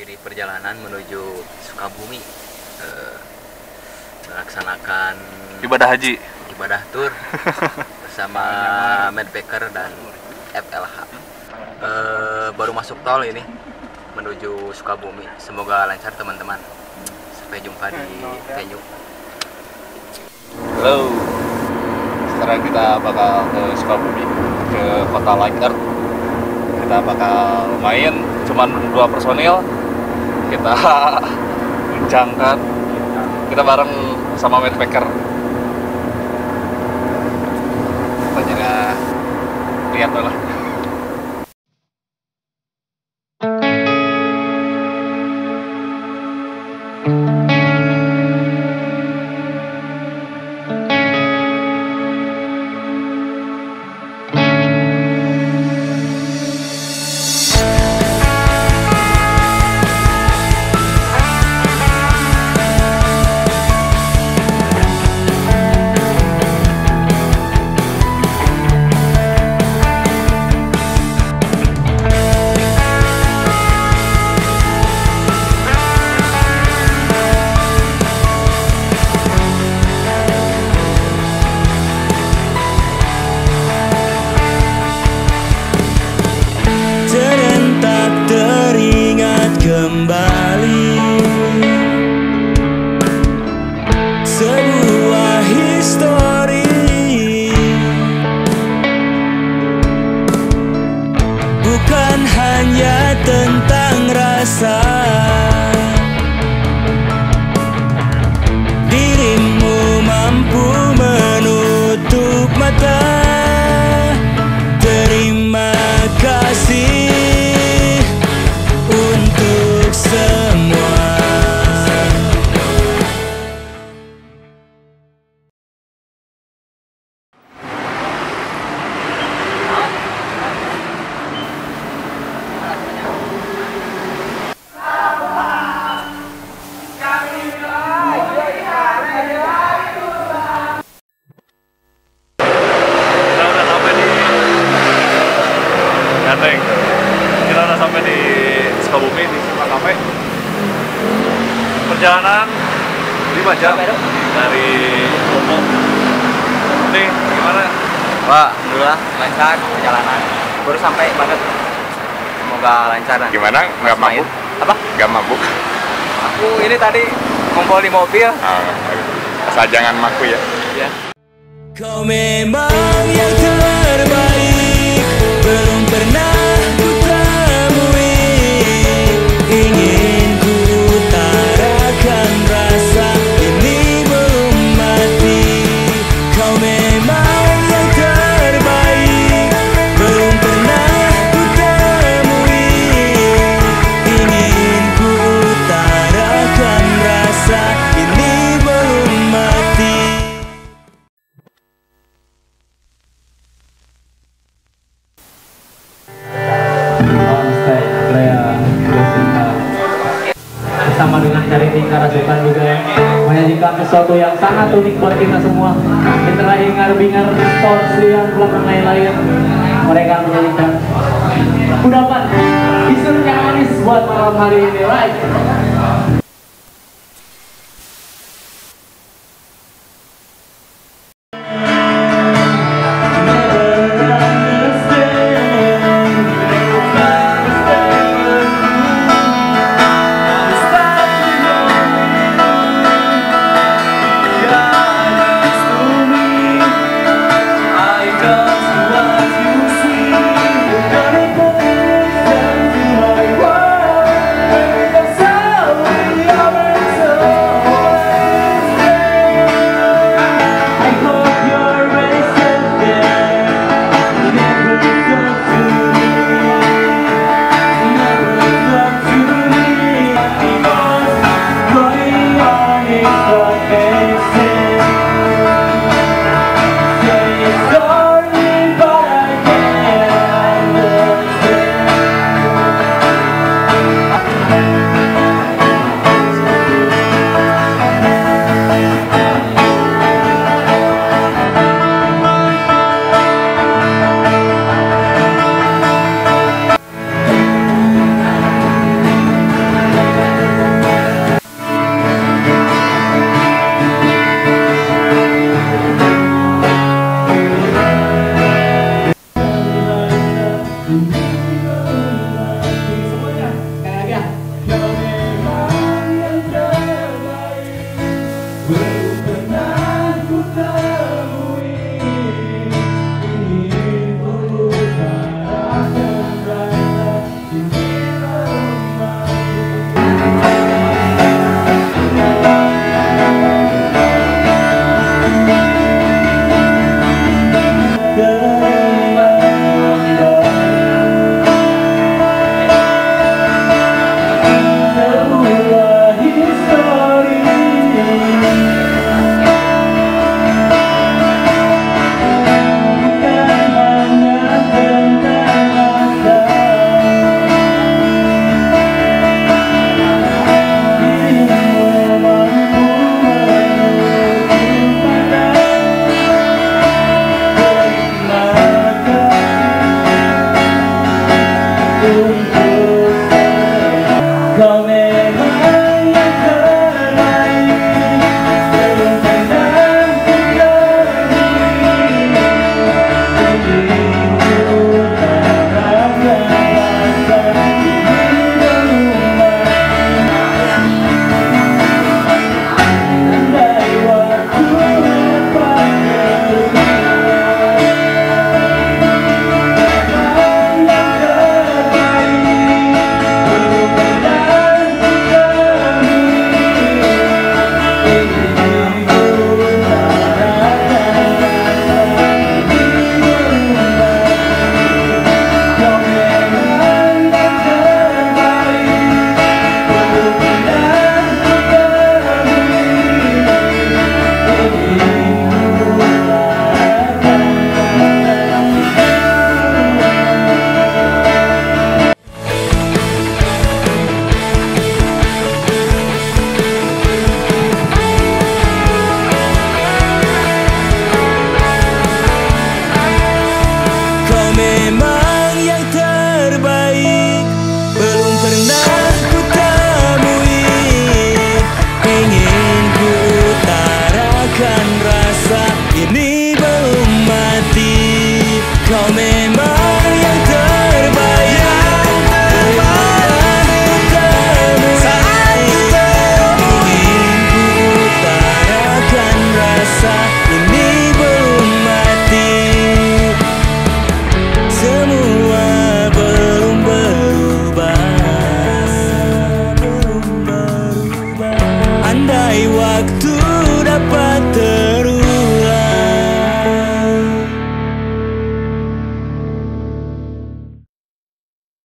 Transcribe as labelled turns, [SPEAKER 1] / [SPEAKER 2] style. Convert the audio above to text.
[SPEAKER 1] lagi di perjalanan menuju Sukabumi eh, melaksanakan
[SPEAKER 2] Ibadah haji.
[SPEAKER 1] ibadah tur bersama Medpacker dan FLH. Eh, baru masuk tol ini menuju Sukabumi. Semoga lancar teman-teman. Sampai jumpa di venue.
[SPEAKER 2] Halo. Sekarang kita bakal ke Sukabumi, ke kota Earth. Kita bakal main, cuman dua personil. Kita guncangkan. Kita bareng sama Matt Packer. Kita jaga lihat dulu lah. 5 jam dari Lombok. Nih, gimana?
[SPEAKER 1] Wah, alhamdulillah lancar perjalanan. Baru sampai banget. Semoga lancar nanti.
[SPEAKER 3] Gimana? Nggak mabuk?
[SPEAKER 1] Apa?
[SPEAKER 3] Gak mabuk?
[SPEAKER 1] Aku ini tadi ngumpul di mobil.
[SPEAKER 3] Ah, asal jangan maku ya.
[SPEAKER 1] Ya.
[SPEAKER 4] Kau memang yang terbaik Belum pernah
[SPEAKER 5] buat kita semua. Setelah hingar bingar torsi yang belakang lain-lain. Mereka menyajikan kudapan isu yang manis buat malam hari ini. Right